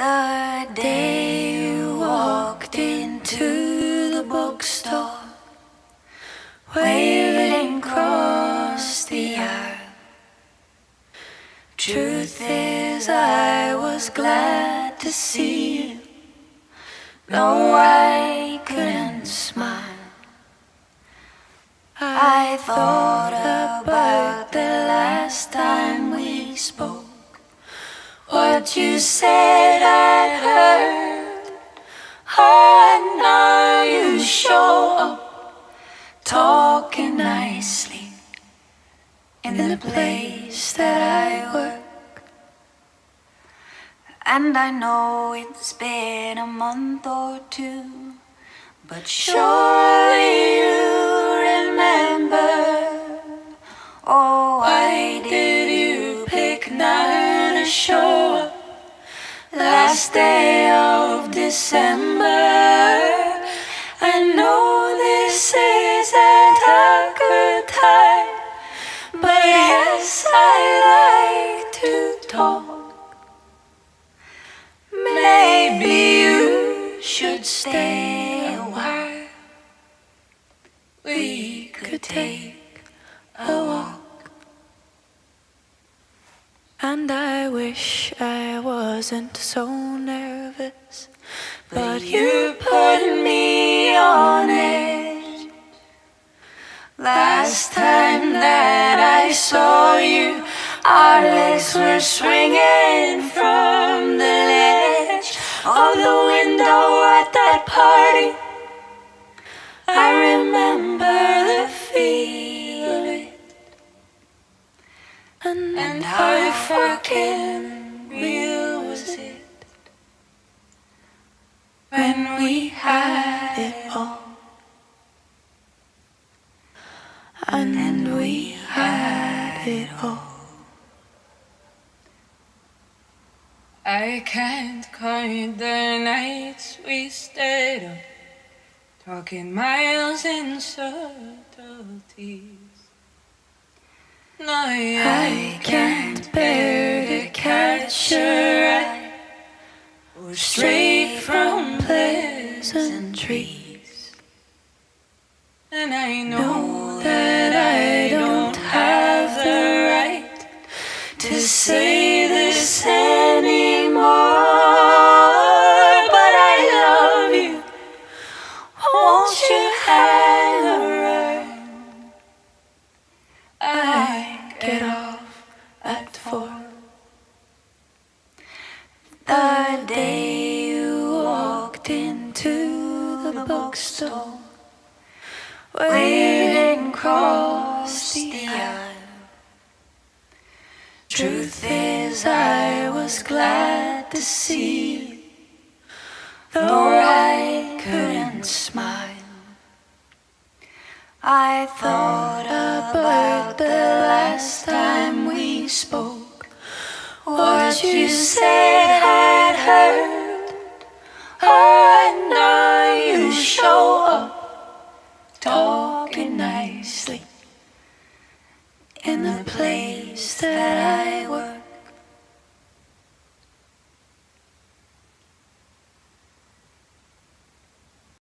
The day you walked into the bookstore, waving across the aisle. Truth is, I was glad to see you. No, I couldn't smile. I thought about the last time we spoke. What you said I heard. Oh, now you show up, talking nicely in the place that I work. And I know it's been a month or two, but surely you remember. Oh, why did you pick not to show? Last day of December. I know this isn't a good time, but yes, I like to talk. Maybe you should stay a while. We could take a walk. And I wish I wasn't so nervous, but you put me on edge. Last time that I saw you, our legs were swinging from the ledge of the window at that party. And, and how fucking real was it when we had it all. And then we had it all. I can't count the nights we stayed up, talking miles in subtleties. No, I can't bear to catch your eye or stray from pleasantries. and I Know that The day you walked into the bookstore, waving across the aisle. Truth is, I was glad to see you, though I couldn't smile. I thought about the last time we spoke, what you said I'd heard. Oh, and now you show up, talking nicely in the place that I work.